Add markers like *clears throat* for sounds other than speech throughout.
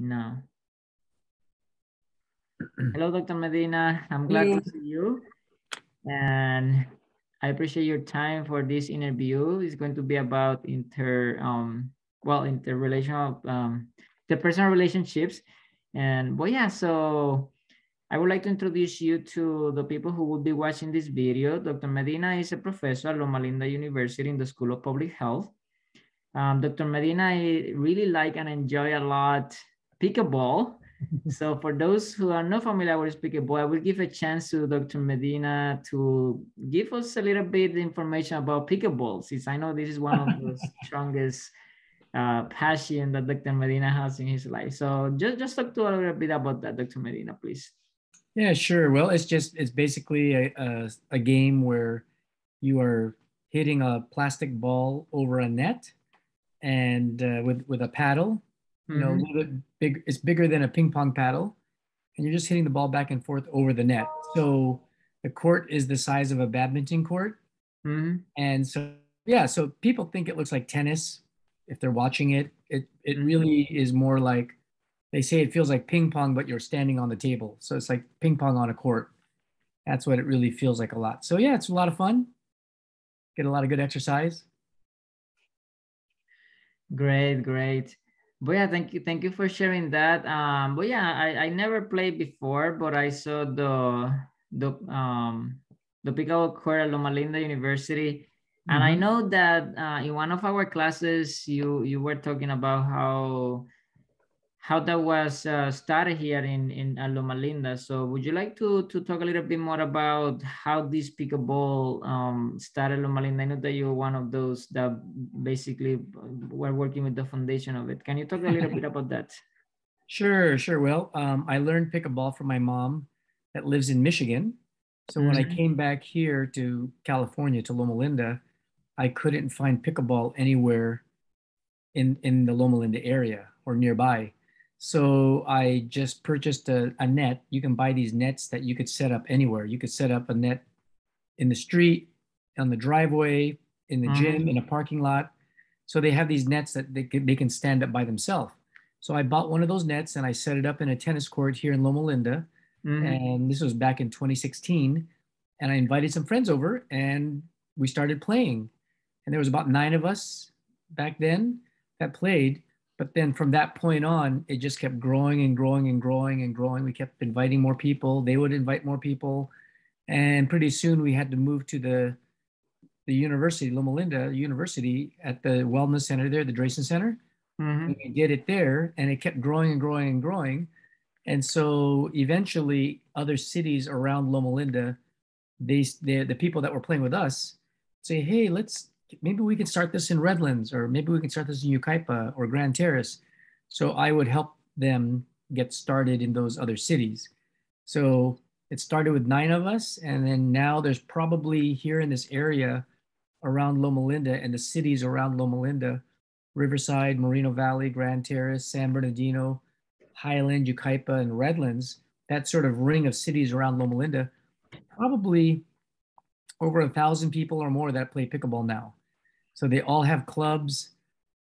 No. *clears throat* Hello, Dr. Medina. I'm glad to see you. And I appreciate your time for this interview. It's going to be about inter, um, well, interrelational, um, the personal relationships. And, well, yeah, so I would like to introduce you to the people who will be watching this video. Dr. Medina is a professor at Loma Linda University in the School of Public Health. Um, Dr. Medina, I really like and enjoy a lot pickleball. *laughs* so for those who are not familiar with pickleball, I will give a chance to Dr. Medina to give us a little bit information about pickleball, since I know this is one of the *laughs* strongest uh, passion that Dr. Medina has in his life. So just, just talk to a little bit about that, Dr. Medina, please. Yeah, sure. Well, it's just, it's basically a, a, a game where you are hitting a plastic ball over a net and uh, with with a paddle. You know, mm-hmm. a little bit big. It's bigger than a ping pong paddle, and you're just hitting the ball back and forth over the net. So the court is the size of a badminton court, mm-hmm. and so yeah, so people think it looks like tennis if they're watching it. It it mm-hmm. really is more like they say it feels like ping pong, but you're standing on the table. So it's like ping pong on a court. That's what it really feels like a lot. So yeah, it's a lot of fun. Get a lot of good exercise. Great, great. But yeah, thank you, thank you for sharing that. Um, but yeah, I, I never played before, but I saw the the um the pickleball court at Loma Linda University, and mm -hmm. I mm-hmm. know that uh, in one of our classes you you were talking about how how that was uh, started here in, in Loma Linda. So would you like to, to talk a little bit more about how this pickleball um, started Loma Linda? I know that you're one of those that basically were working with the foundation of it. Can you talk a little bit about that? *laughs* Sure, sure. Well, um, I learned pickleball from my mom that lives in Michigan. So when. I mm-hmm. came back here to California, to Loma Linda, I couldn't find pickleball anywhere in, in the Loma Linda area or nearby. So I just purchased a, a, net. You can buy these nets that you could set up anywhere. You could set up a net in the street, on the driveway, in the mm-hmm. gym, in a parking lot. So they have these nets that they can, they can stand up by themselves. So I bought one of those nets and I set it up in a tennis court here in Loma Linda. Mm-hmm. And this was back in 2016. And I invited some friends over and we started playing. And there was about nine of us back then that played but then from that point on it just kept growing and growing and growing and growing. We kept inviting more people. They would invite more people. And pretty soon we had to move to the the university loma linda university at the wellness center there the drayson center. Mm-hmm. we did it there and it kept growing and growing and growing. And so eventually other cities around loma linda they, they the people that were playing with us say hey let's maybe we can start this in Redlands, or maybe we can start this in Yucaipa or Grand Terrace. So I would help them get started in those other cities. So it started with nine of us, and then now there's probably here in this area around Loma Linda and the cities around Loma Linda, Riverside, Moreno Valley, Grand Terrace, San Bernardino, Highland, Yucaipa, and Redlands, that sort of ring of cities around Loma Linda, probably over a thousand people or more that play pickleball now. So they all have clubs.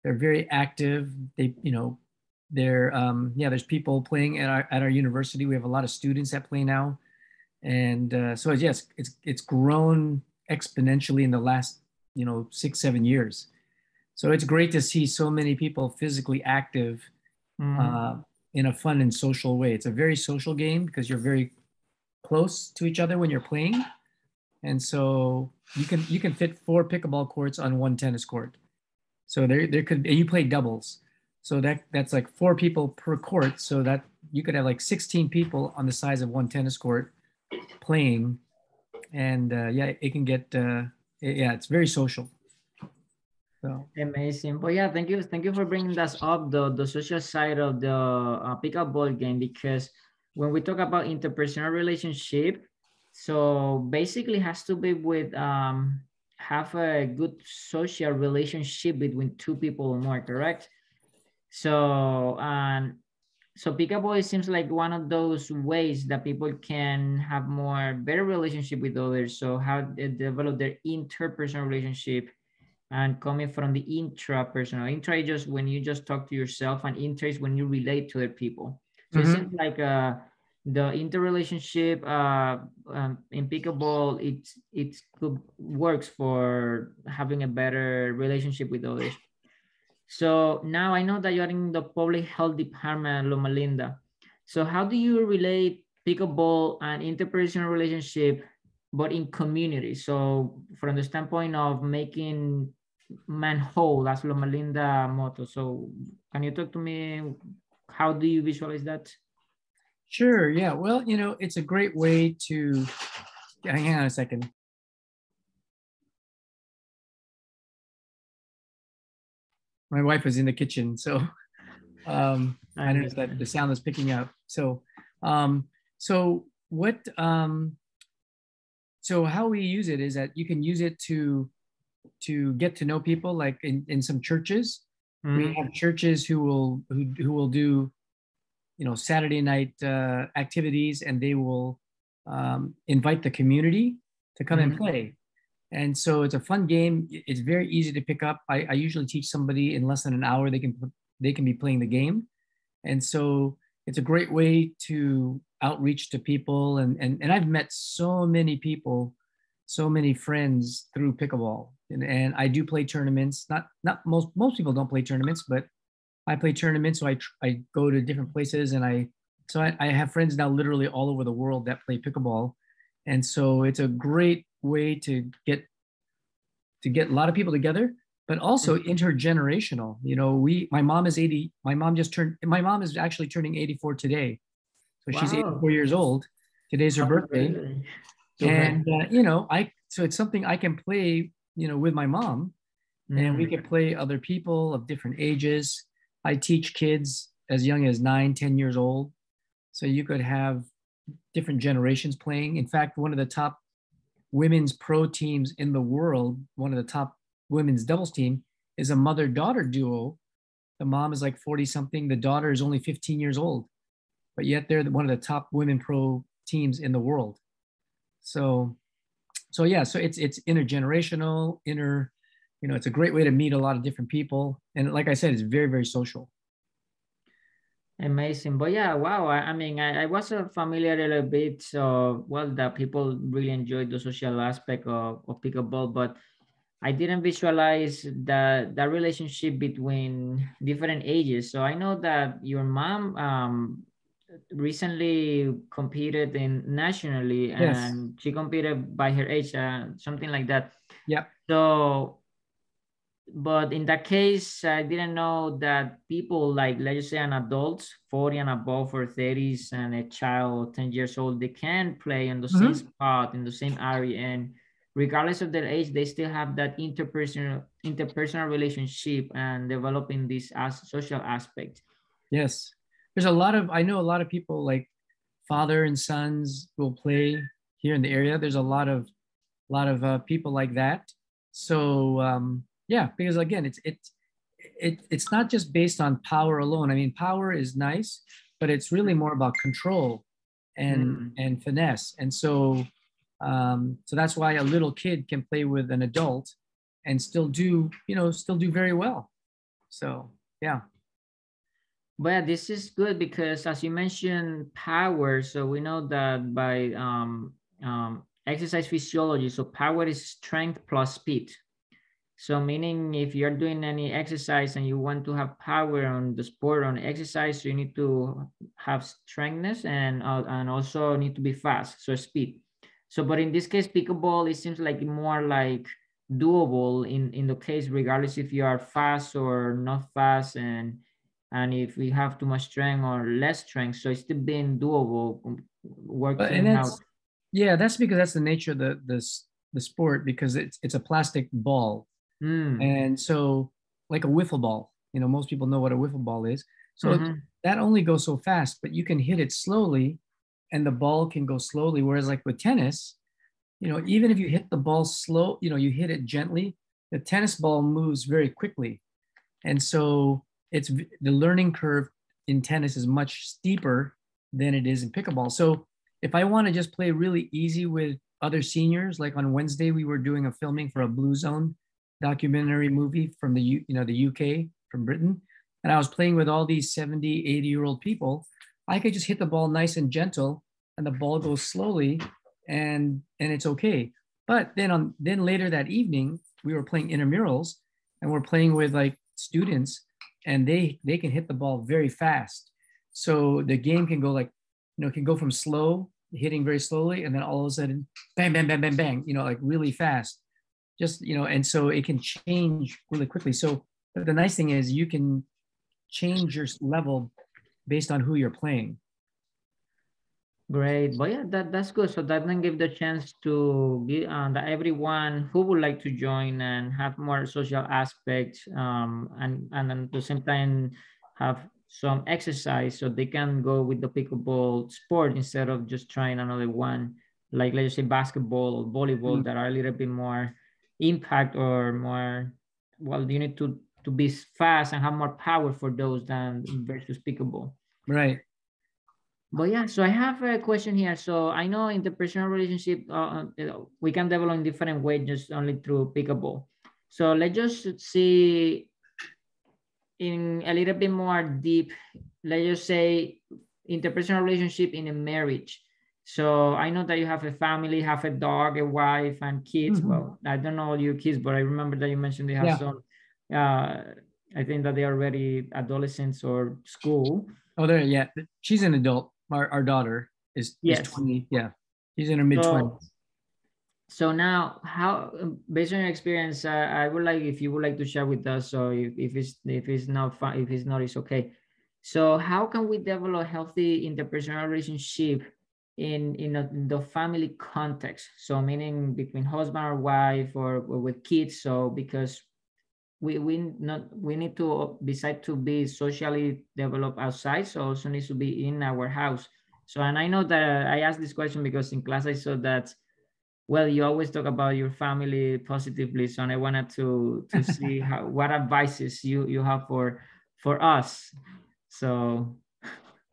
They're very active. They, you know, they're um, yeah. There's people playing at our at our university. We have a lot of students that play now, and uh, so yes, it's it's grown exponentially in the last you know six seven years. So it's great to see so many people physically active mm. uh, in a fun and social way. It's a very social game because you're very close to each other when you're playing and so you can you can fit four pickleball courts on one tennis court. So there there could and you play doubles, so that that's like four people per court. So that you could have like 16 people on the size of one tennis court playing, and uh, yeah, it can get uh, yeah, it's very social. So amazing. But yeah, thank you, thank you for bringing that up the the social side of the uh, pickleball game because when we talk about interpersonal relationship so basically has to be with um, have a good social relationship between two people or more, correct? So um, so pickleball seems like one of those ways that people can have more better relationship with others. So how they develop their interpersonal relationship and coming from the intrapersonal. Intra is just when you just talk to yourself, and intra is when you relate to other people. So mm-hmm. it seems like uh, the interrelationship uh, um, in pickleball, it it works for having a better relationship with others. So now I know that you're in the public health department Loma Linda. So how do you relate pickleball and interpersonal relationship, but in community? So from the standpoint of making man whole, that's Loma Linda motto. So can you talk to me? How do you visualize that? Sure. Yeah. Well, you know, it's a great way to hang on a second. My wife was in the kitchen, so *laughs* um, I if that the sound is picking up. So, um, so what? Um, so how we use it is that you can use it to to get to know people. Like in, in some churches, mm-hmm. we have churches who will who who will do you know Saturday night uh, activities, and they will um, invite the community to come mm-hmm. and play. And so it's a fun game. It's very easy to pick up. I, I, usually teach somebody in less than an hour. They can they can be playing the game, and so it's a great way to outreach to people. And and and I've met so many people, so many friends through pickleball. And, and I do play tournaments. Not not most most people don't play tournaments, but I play tournaments, so I I go to different places, and I so I, I have friends now literally all over the world that play pickleball, and so it's a great way to get to get a lot of people together, but also mm-hmm. intergenerational. You know, we my mom is 80. My mom just turned. My mom is actually turning 84 today, so wow. she's 84 years old. Today's her birthday, and uh, you know, I so it's something I can play. You know, with my mom, mm-hmm. and we mm. can play other people of different ages I teach kids as young as nine, 10 years old. So you could have different generations playing. In fact, one of the top women's pro teams in the world, one of the top women's doubles team, is a mother daughter duo. The mom is like 40 something, the daughter is only 15 years old, but yet they're one of the top women pro teams in the world. So, so yeah, so it's it's intergenerational, inter you know, it's a great way to meet a lot of different people. And like I said, it's very, very social. Amazing. But yeah, wow. I, I mean, I, I was familiar a little bit. So, well, that people really enjoyed the social aspect of, of pickleball, but I didn't visualize that that relationship between different ages. So I know that your mom um, recently competed in nationally, and yes. she competed by her age, uh, something like that. Yeah. So but in that case, I didn't know that people like, let's say an adult, 40 and above or 30s and a child 10 years old, they can play in the mm-hmm. same spot, in the same area. And regardless of their age, they still have that interpersonal interpersonal relationship and developing this as social aspect. Yes. There's a lot of, I know a lot of people like father and sons will play here in the area. There's a lot of, a lot of uh, people like that. So, um, yeah, because again, it's it's it, it's not just based on power alone. I mean, power is nice, but it's really more about control and mm. and finesse. And so um, so that's why a little kid can play with an adult and still do you know still do very well. So yeah. Well, this is good because as you mentioned power, so we know that by um, um, exercise physiology, so power is strength plus speed, so meaning if you're doing any exercise and you want to have power on the sport on exercise, you need to have strengthness and uh, and also need to be fast, so speed. So, but in this case, pickleball, it seems like more like doable in in the case, regardless if you are fast or not fast, and and if we have too much strength or less strength, so it's still being doable. Working out. Yeah, that's because that's the nature of the the the sport because it's it's a plastic ball Mm. And so, like a wiffle ball, you know, most people know what a wiffle ball is. So mm-hmm. that only goes so fast, but you can hit it slowly and the ball can go slowly. Whereas, like with tennis, you know, even if you hit the ball slow, you know, you hit it gently, the tennis ball moves very quickly. And so, it's the learning curve in tennis is much steeper than it is in pickleball. So, if I want to just play really easy with other seniors, like on Wednesday, we were doing a filming for a Blue Zone documentary movie from the you know the UK from Britain, and I was playing with all these 70, 80 year old people. I could just hit the ball nice and gentle, and the ball goes slowly, and and it's okay. But then on then later that evening, we were playing intramurals, and we're playing with like students, and they they can hit the ball very fast. So the game can go like, you know, can go from slow hitting very slowly, and then all of a sudden, bang, bang, bang, bang, bang, you know, like really fast. Just you know, and so it can change really quickly. So the nice thing is you can change your level based on who you're playing. Great, but yeah, that, that's good. So that then give the chance to give uh, everyone who would like to join and have more social aspects um, and, and at the same time have some exercise so they can go with the pickleball sport instead of just trying another one, like let's say basketball or volleyball mm -hmm. that are a little bit more impact or more, well, you need to, to be fast and have more power for those than versus pickleball Right. But yeah, so I have a question here. So I know in the personal relationship, uh, uh we can develop in different ways, just only through pickleball So let's just see in a little bit more deep, let's just say interpersonal relationship in a marriage. So I know that you have a family, have a dog, a wife, and kids. Mm -hmm. Well, I don't know all your kids, but I remember that you mentioned they have yeah. some. Uh, I think that they are already adolescents or school. Oh, there, yeah. She's an adult our, our daughter is, yes. is 20 yeah she's in her mid 20s so, so, now how based on your experience uh, i would like if you would like to share with us so if, if it's if it's not fun if it's not it's okay so how can we develop healthy interpersonal relationship in in, a, in the family context. So meaning between husband or wife or, or with kids. So because we we not we need to beside to be socially developed outside so also needs to be in our house. So and i know that i asked this question because in class i saw that well you always talk about your family positively. So i wanted to to *laughs* see how what advices you you have for for us. So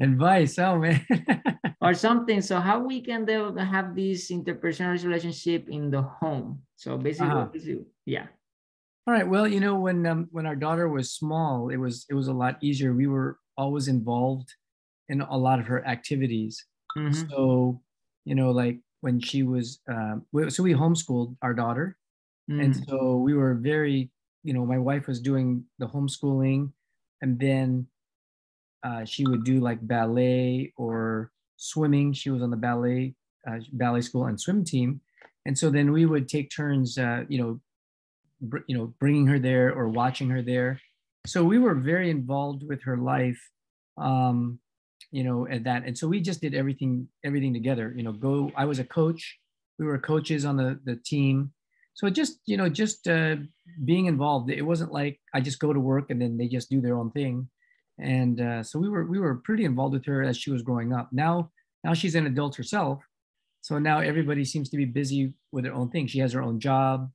advice oh man *laughs* or something so how we can have this interpersonal relationship in the home so basically uh -huh. yeah all right. Well, you know, when um, when our daughter was small, it was it was a lot easier. We were always involved in a lot of her activities. Mm-hmm. So, you know, like when she was, uh, so we homeschooled our daughter, mm. and so we were very, you know, my wife was doing the homeschooling, and then uh, she would do like ballet or swimming. She was on the ballet uh, ballet school and swim team, and so then we would take turns, uh, you know, you know, bringing her there or watching her there. So we were very involved with her life, um, you know, at that. And so we just did everything, everything together. You know, go. I was a coach. We were coaches on the the team. So just you know, just uh, being involved. It wasn't like I just go to work and then they just do their own thing. And uh, so we were we were pretty involved with her as she was growing up. Now now she's an adult herself. So now everybody seems to be busy with their own thing. She has her own job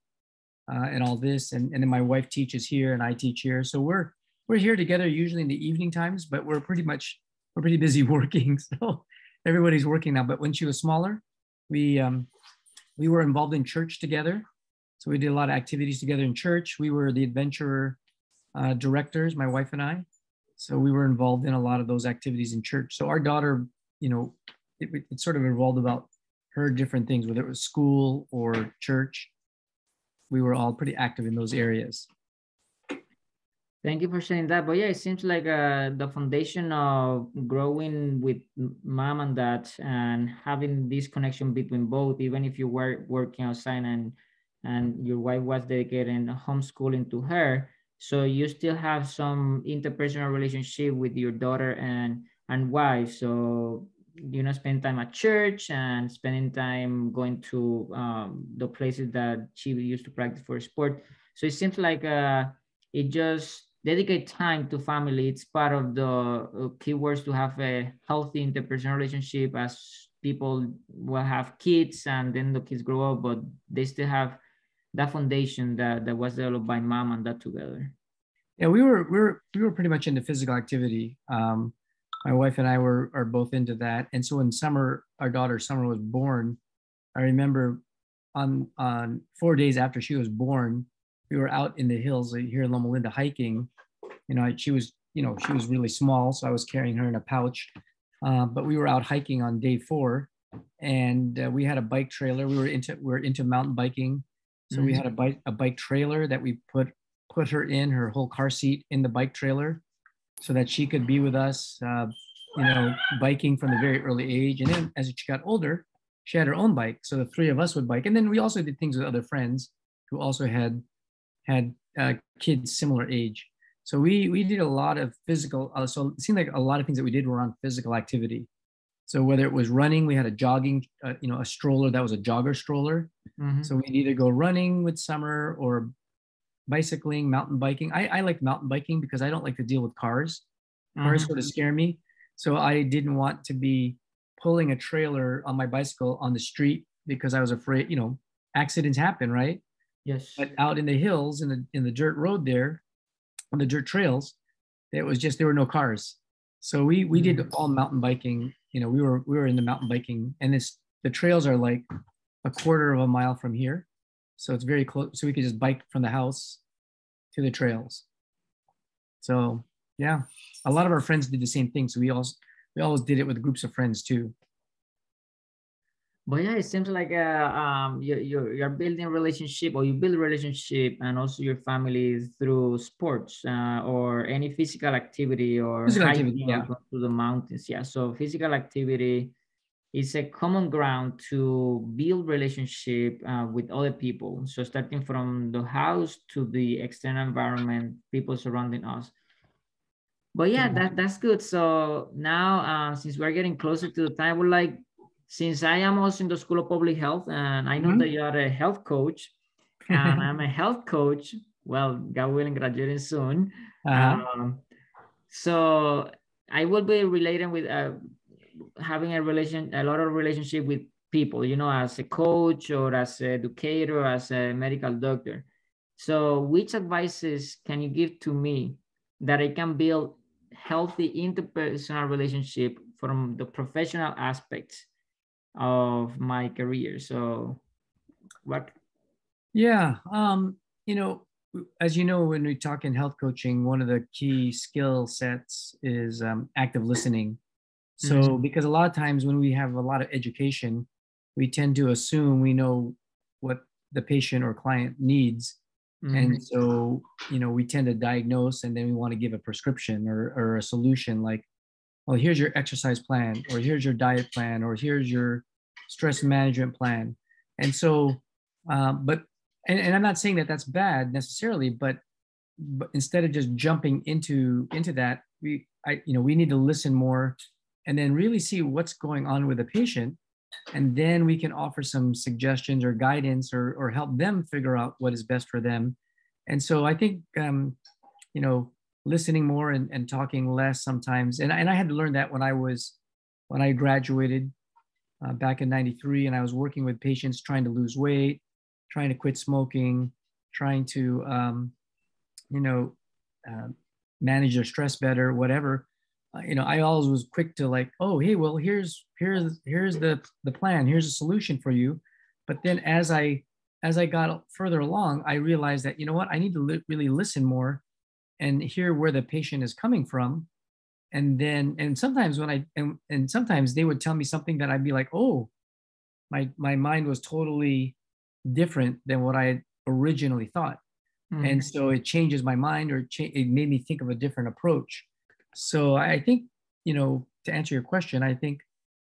uh, and all this. And, and then my wife teaches here and I teach here. So we're, we're here together usually in the evening times, but we're pretty much, we're pretty busy *laughs* working. So everybody's working now. But when she was smaller, we, um, we were involved in church together. So we did a lot of activities together in church. We were the adventurer uh, directors, my wife and I. So we were involved in a lot of those activities in church. So our daughter, you know, it, it sort of revolved about her different things, whether it was school or church we were all pretty active in those areas. Thank you for sharing that. But yeah, it seems like uh, the foundation of growing with mom and dad and having this connection between both, even if you were working outside and and your wife was dedicating homeschooling to her, so you still have some interpersonal relationship with your daughter and and wife. So you know spend time at church and spending time going to um, the places that she used to practice for sport so it seems like uh, it just dedicate time to family it's part of the uh, keywords to have a healthy interpersonal relationship as people will have kids and then the kids grow up but they still have that foundation that, that was developed by mom and dad together yeah we were we were we were pretty much into physical activity um, my wife and I were are both into that. And so when Summer, our daughter Summer, was born, I remember on on four days after she was born, we were out in the hills here in Loma Linda hiking. You know, she was, you know, she was really small, so I was carrying her in a pouch. Uh, but we were out hiking on day four, and uh, we had a bike trailer. We were into we were into mountain biking, so mm-hmm. we had a bike a bike trailer that we put put her in her whole car seat in the bike trailer, so that she could be with us. Uh, you know, biking from a very early age, and then as she got older, she had her own bike. So the three of us would bike, and then we also did things with other friends who also had had uh, kids similar age. So we we did a lot of physical. Uh, so it seemed like a lot of things that we did were on physical activity. So whether it was running, we had a jogging, uh, you know, a stroller that was a jogger stroller. Mm-hmm. So we'd either go running with Summer or bicycling, mountain biking. I, I like mountain biking because I don't like to deal with cars. Cars mm-hmm. sort of scare me. So I didn't want to be pulling a trailer on my bicycle on the street because I was afraid, you know, accidents happen, right? Yes. But out in the hills in the in the dirt road there, on the dirt trails, it was just there were no cars. So we we did mm. all mountain biking. You know, we were we were in the mountain biking, and it's the trails are like a quarter of a mile from here, so it's very close. So we could just bike from the house to the trails. So yeah, a lot of our friends did the same thing. So we also we always did it with groups of friends too but yeah it seems like uh, um you, you're, you're building relationship or you build relationship and also your family through sports uh, or any physical activity or physical activity, yeah. to the mountains. Yeah so physical activity is a common ground to build relationship uh, with other people. So starting from the house to the external environment people surrounding us. But yeah. that that's good. So now uh, since we're getting closer to the time I would like since I am also in the School of Public Health and I know mm-hmm. that you are a health coach and I'm a *laughs* health coach, well, God willing, graduating soon. Uh-huh. Um, so I will be relating with uh, having a relation, a lot of relationship with people, you know, as a coach or as an educator, as a medical doctor. So which advices can you give to me that I can build healthy interpersonal relationship from the professional aspects of my career. So what? Yeah. Um, you know, as you know, when we talk in health coaching, one of the key skill sets is um, active listening. So, mm-hmm. because a lot of times when we have a lot of education, we tend to assume we know what the patient or client needs. Mm-hmm. And so, you know, we tend to diagnose and then we want to give a prescription or, or a solution like, well, here's your exercise plan, or here's your diet plan, or here's your stress management plan. And so, uh, but, and, and I'm not saying that that's bad necessarily, but, but instead of just jumping into, into that, we, I, you know, we need to listen more and then really see what's going on with the patient. And then we can offer some suggestions or guidance or, or help them figure out what is best for them. And so I think, um, you know, listening more and, and talking less sometimes. And, and I had to learn that when I was, when I graduated uh, back in 93 and I was working with patients trying to lose weight, trying to quit smoking, trying to, um, you know, uh, manage their stress better, whatever. Uh, you know, I always was quick to like, oh, hey, well, here's here's here's the the plan, here's a solution for you. But then as I as I got further along, I realized that you know what, I need to li- really listen more and hear where the patient is coming from and then and sometimes when i and, and sometimes they would tell me something that i'd be like oh my my mind was totally different than what i originally thought mm-hmm. and so it changes my mind or cha- it made me think of a different approach so i think you know to answer your question i think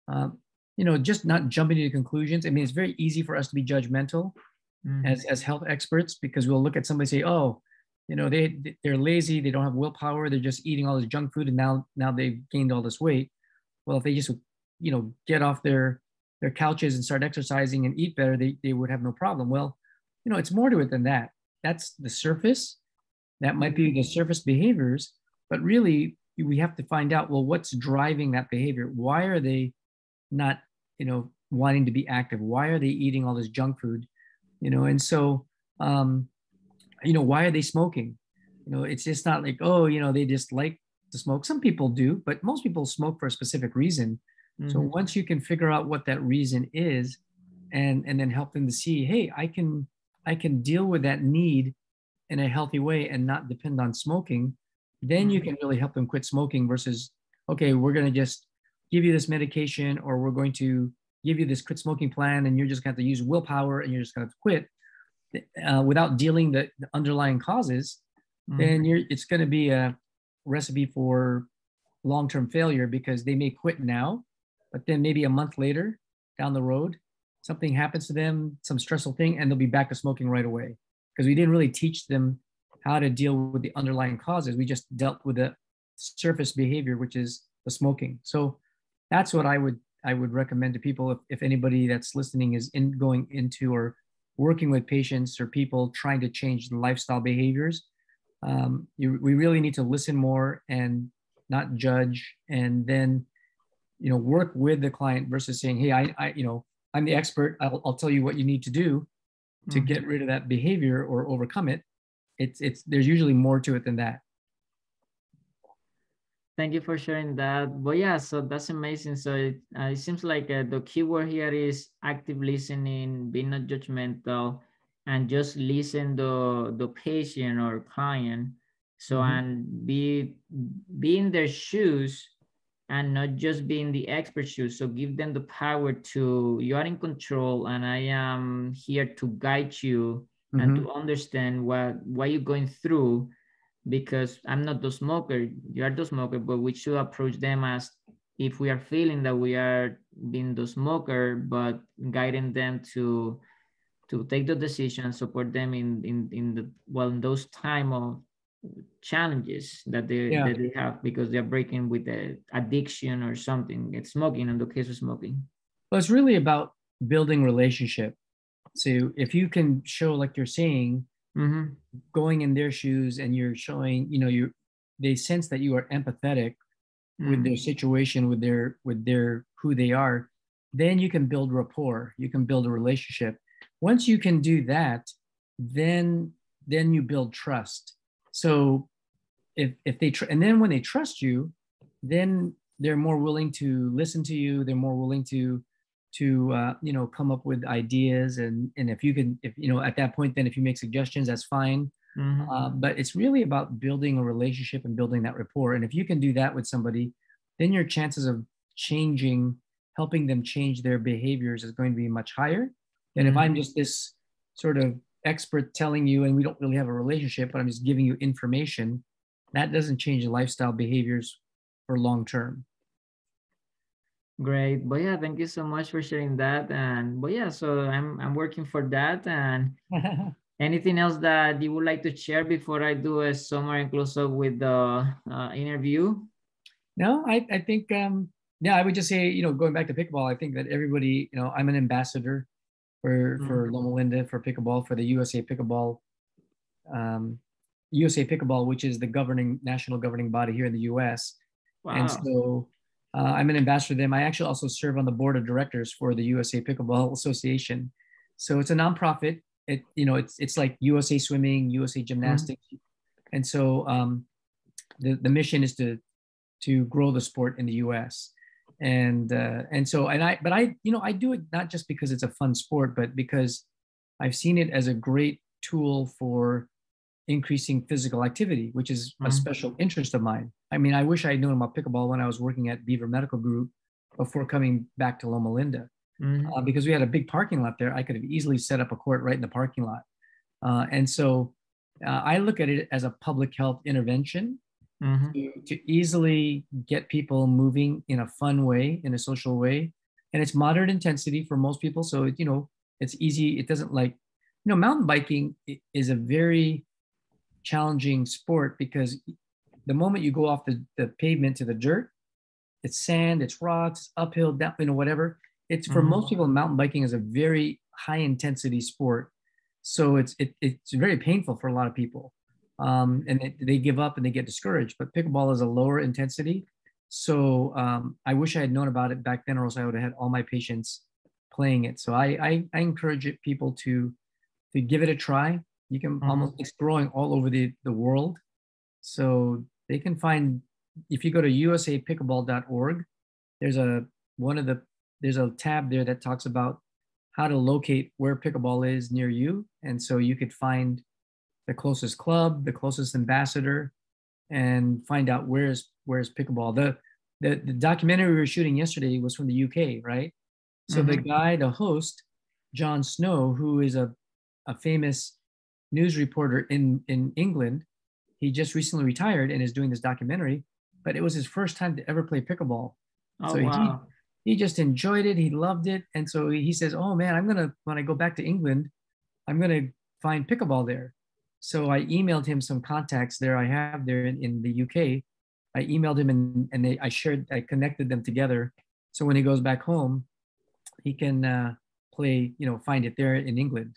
um, you know just not jumping to conclusions i mean it's very easy for us to be judgmental mm-hmm. as as health experts because we'll look at somebody say oh you know they they're lazy they don't have willpower they're just eating all this junk food and now now they've gained all this weight. Well if they just you know get off their their couches and start exercising and eat better they, they would have no problem. Well you know it's more to it than that. That's the surface. That might be the surface behaviors but really we have to find out well what's driving that behavior? Why are they not you know wanting to be active? Why are they eating all this junk food? You know and so um you know, why are they smoking? You know, it's just not like, oh, you know, they just like to smoke. Some people do, but most people smoke for a specific reason. Mm-hmm. So once you can figure out what that reason is and and then help them to see, hey, I can I can deal with that need in a healthy way and not depend on smoking, then you can really help them quit smoking versus, okay, we're going to just give you this medication or we're going to give you this quit smoking plan and you're just going to have to use willpower and you're just going to quit uh, without dealing the, the underlying causes, mm-hmm. then you're, it's going to be a recipe for long-term failure because they may quit now, but then maybe a month later down the road, something happens to them, some stressful thing, and they'll be back to smoking right away because we didn't really teach them how to deal with the underlying causes. We just dealt with the surface behavior, which is the smoking. So that's what I would I would recommend to people if, if anybody that's listening is in going into or working with patients or people trying to change the lifestyle behaviors. Um, you, we really need to listen more and not judge, and then you know work with the client versus saying, "Hey, I, I you know I'm the expert. I'll, I'll tell you what you need to do to mm-hmm. get rid of that behavior or overcome it." It's it's there's usually more to it than that. Thank you for sharing that. But yeah, so that's amazing. So it, uh, it seems like uh, the keyword here is active listening, being not judgmental, and just listen the the patient or client. So mm -hmm. and be be in their shoes and not just be in the expert shoes. So give them the power to you are in control, and I am here to guide you mm -hmm. and to mm-hmm. understand what what you're going through because I'm not the smoker, you are the smoker, but we should approach them as if we are feeling that we are being the smoker, but guiding them to to take the decision, support them in in in the well in those time of challenges that they yeah. that they have because they're breaking with the addiction or something. It's smoking in the case of smoking. Well, it's really about building relationship. So if you can show, like you're saying, mm-hmm. going in their shoes and you're showing you know you they sense that you are empathetic mm-hmm. with their mm. situation with their with their who they are then you can build rapport you can build a relationship once you can do that then then you build trust so if if they tr- and then when they trust you then they're more willing to listen to you they're more willing to to uh, you know come up with ideas and and if you can if you know at that point then if you make suggestions that's fine mm-hmm. uh, but it's really about building a relationship and building that rapport and if you can do that with somebody then your chances of changing helping them change their behaviors is going to be much higher than mm-hmm. if i'm just this sort of expert telling you and we don't really have a relationship but i'm just giving you information that doesn't change the lifestyle behaviors for long term Great. But yeah, thank you so much for sharing that. And but yeah, so I'm I'm working for that. And *laughs* anything else that you would like to share before I do a summary and close up with the uh, interview? No, I, I think um yeah, I would just say, you know, going back to pickleball, I think that everybody, you know, I'm an ambassador for mm-hmm. for Loma Linda for pickleball for the USA Pickleball um USA Pickleball, which is the governing national governing body here in the US. Wow. And so uh, I'm an ambassador to them. I actually also serve on the board of directors for the USA Pickleball Association. So it's a nonprofit. It you know it's it's like USA Swimming, USA Gymnastics, mm-hmm. and so um, the the mission is to to grow the sport in the U.S. And uh, and so and I but I you know I do it not just because it's a fun sport, but because I've seen it as a great tool for increasing physical activity, which is mm-hmm. a special interest of mine. I mean, I wish I had known about pickleball when I was working at Beaver Medical Group before coming back to Loma Linda, mm-hmm. uh, because we had a big parking lot there. I could have easily set up a court right in the parking lot. Uh, and so uh, I look at it as a public health intervention mm-hmm. to, to easily get people moving in a fun way, in a social way. And it's moderate intensity for most people. So, it, you know, it's easy. It doesn't like, you know, mountain biking is a very challenging sport because the moment you go off the, the pavement to the dirt, it's sand, it's rocks, it's uphill, down, you know, whatever. It's for mm-hmm. most people, mountain biking is a very high intensity sport. So it's it, it's very painful for a lot of people. Um, and they, they give up and they get discouraged. But pickleball is a lower intensity. So um, I wish I had known about it back then, or else I would have had all my patients playing it. So I, I, I encourage people to to give it a try. You can mm-hmm. almost it's growing all over the, the world. So they can find if you go to usapickleball.org, there's a one of the there's a tab there that talks about how to locate where pickleball is near you. And so you could find the closest club, the closest ambassador, and find out where's where's pickleball. The the, the documentary we were shooting yesterday was from the UK, right? So mm-hmm. the guy, the host, Jon Snow, who is a, a famous news reporter in, in England, he just recently retired and is doing this documentary, but it was his first time to ever play pickleball. Oh, so wow. he, he just enjoyed it. He loved it. And so he says, Oh man, I'm going to, when I go back to England, I'm going to find pickleball there. So I emailed him some contacts there I have there in, in the UK. I emailed him and, and they, I shared, I connected them together. So when he goes back home, he can uh, play, you know, find it there in England.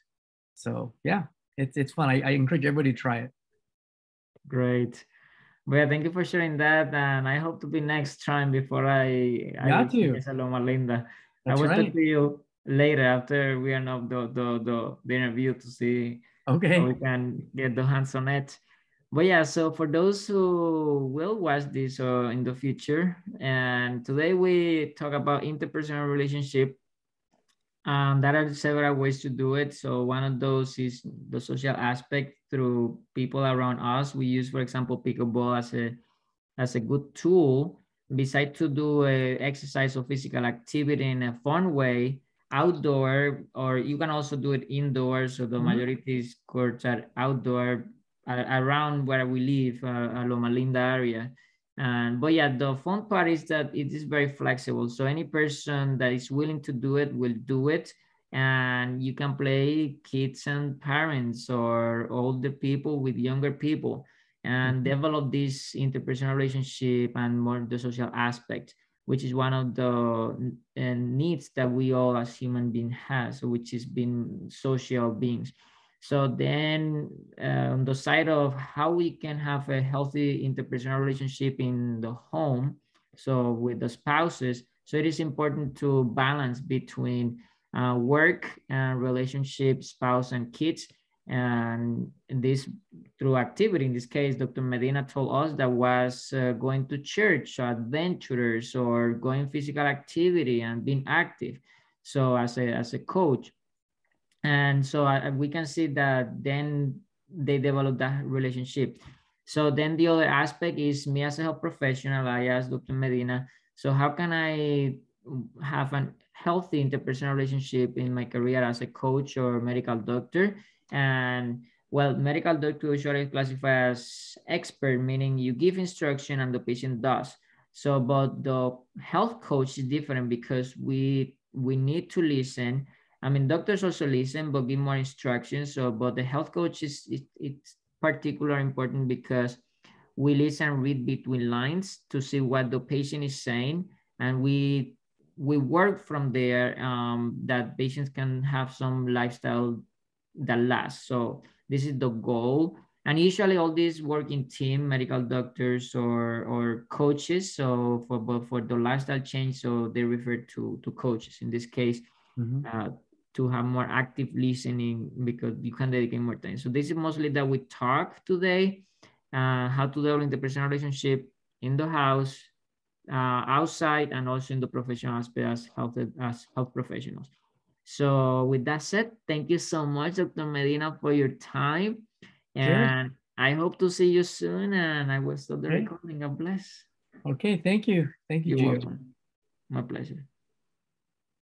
So yeah, it's, it's fun. I, I encourage everybody to try it. Great. Well, thank you for sharing that. And I hope to be next time before I, Got I you. Loma Linda. That's I will right. talk to you later after we are up the, the, the, the interview to see okay. we can get the hands on it. But yeah, so for those who will watch this uh, in the future, and today we talk about interpersonal relationship. Um, there are several ways to do it. So one of those is the social aspect through people around us. We use, for example, pickleball as a as a good tool. Besides to do a exercise or physical activity in a fun way, outdoor, or you can also do it indoors. So the mm-hmm. majority courts are outdoor uh, around where we live, uh, Loma Linda area. And but yeah, the fun part is that it is very flexible. So any person that is willing to do it will do it. And you can play kids and parents or older people with younger people and mm-hmm. develop this interpersonal relationship and more the social aspect which is one of the uh, needs that we all as human beings has, which is being social beings. So then uh, on the side of how we can have a healthy interpersonal relationship in the home, so with the spouses, so it is important to balance between uh, work and relationship, spouse and kids, and this through activity in this case dr medina told us that was uh, going to church adventurers or going physical activity and being active. So as a as a coach and so uh, we can see that then they develop that relationship so then the other aspect is me as a health professional i asked dr medina so how can i have a healthy interpersonal relationship in my career as a coach or medical doctor and well, medical doctor usually classified as expert, meaning you give instruction and the patient does. So, but the health coach is different because we we need to listen. I mean, doctors also listen, but give more instructions. So, but the health coach is it, it's particularly important because we listen, read between lines to see what the patient is saying, and we we work from there. Um, that patients can have some lifestyle that lasts. So this is the goal. And usually all these work in team, medical doctors or, or coaches. So for, for the lifestyle change, so they refer to, to coaches in this case, mm-hmm. uh, to have more active listening because you can dedicate more time. So this is mostly that we talk today, uh, how to develop the personal relationship in the house, uh, outside, and also in the professional aspect as health, as health professionals. So with that said, thank you so much, Dr. Medina, for your time. And sure. I hope to see you soon. And I will stop the recording. God bless. Okay, thank you. Thank you, You're welcome. My pleasure.